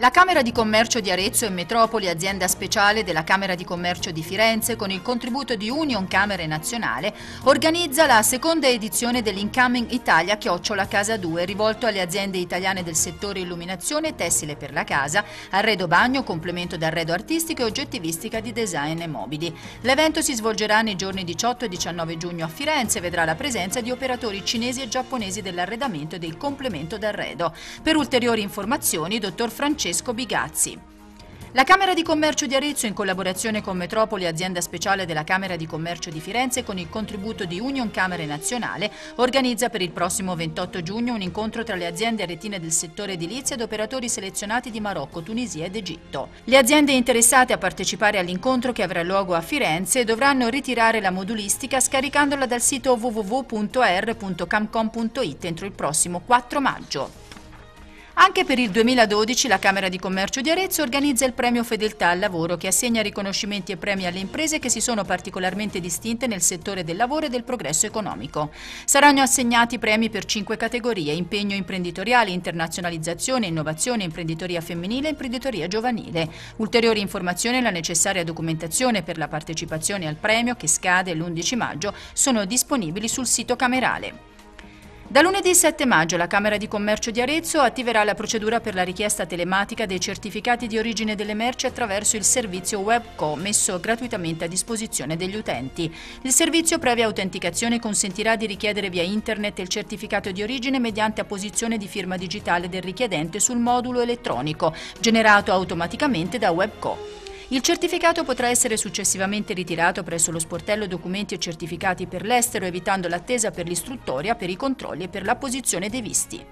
La Camera di Commercio di Arezzo e Metropoli, azienda speciale della Camera di Commercio di Firenze, con il contributo di Union Camere Nazionale, organizza la seconda edizione dell'Incoming Italia Chiocciola Casa 2, rivolto alle aziende italiane del settore illuminazione, tessile per la casa, arredo bagno, complemento d'arredo artistico e oggettivistica di design e mobili. L'evento si svolgerà nei giorni 18 e 19 giugno a Firenze e vedrà la presenza di operatori cinesi e giapponesi dell'arredamento e del complemento d'arredo. Per ulteriori informazioni, dottor Francesco Francesco Bigazzi. La Camera di Commercio di Arezzo, in collaborazione con Metropoli, azienda speciale della Camera di Commercio di Firenze, con il contributo di Union Camere Nazionale, organizza per il prossimo 28 giugno un incontro tra le aziende aretine del settore edilizia ed operatori selezionati di Marocco, Tunisia ed Egitto. Le aziende interessate a partecipare all'incontro che avrà luogo a Firenze dovranno ritirare la modulistica scaricandola dal sito www.r.camcom.it entro il prossimo 4 maggio. Anche per il 2012 la Camera di Commercio di Arezzo organizza il premio Fedeltà al Lavoro che assegna riconoscimenti e premi alle imprese che si sono particolarmente distinte nel settore del lavoro e del progresso economico. Saranno assegnati premi per cinque categorie, impegno imprenditoriale, internazionalizzazione, innovazione, imprenditoria femminile e imprenditoria giovanile. Ulteriori informazioni e la necessaria documentazione per la partecipazione al premio che scade l'11 maggio sono disponibili sul sito camerale. Da lunedì 7 maggio la Camera di Commercio di Arezzo attiverà la procedura per la richiesta telematica dei certificati di origine delle merci attraverso il servizio WebCo messo gratuitamente a disposizione degli utenti. Il servizio previa autenticazione consentirà di richiedere via internet il certificato di origine mediante apposizione di firma digitale del richiedente sul modulo elettronico generato automaticamente da WebCo. Il certificato potrà essere successivamente ritirato presso lo sportello documenti e certificati per l'estero evitando l'attesa per l'istruttoria, per i controlli e per l'apposizione dei visti.